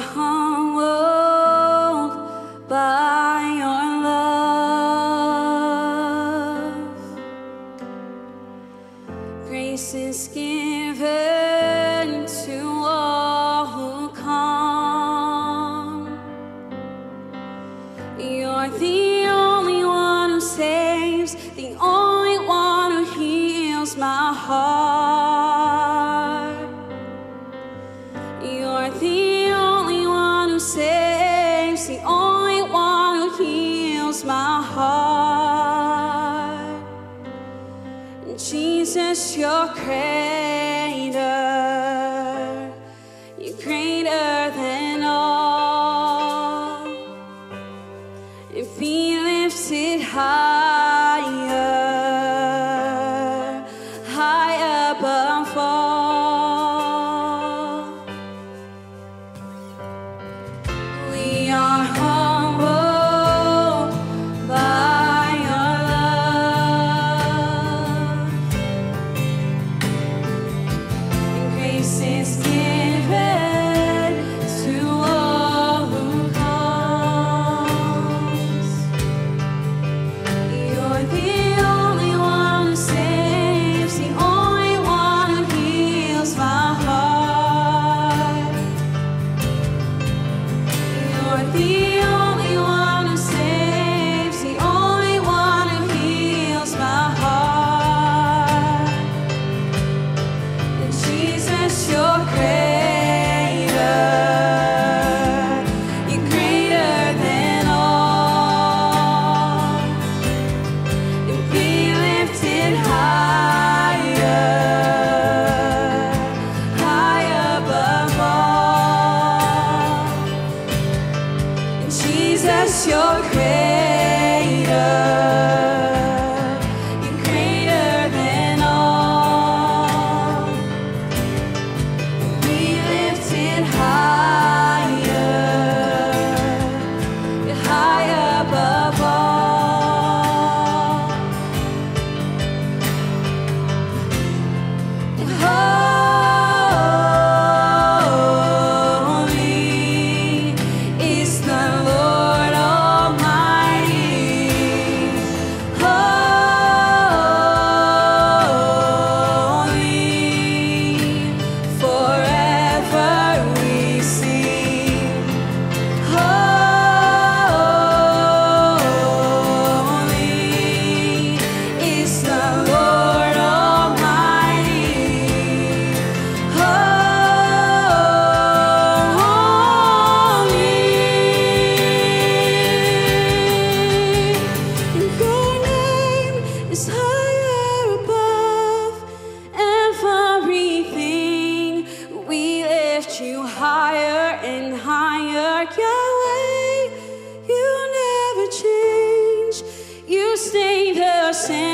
humbled by your love. Grace is given. the only one who heals my heart. Jesus, you're greater, you're greater than all. If He lifts it higher, high above all. bless your grace. sin.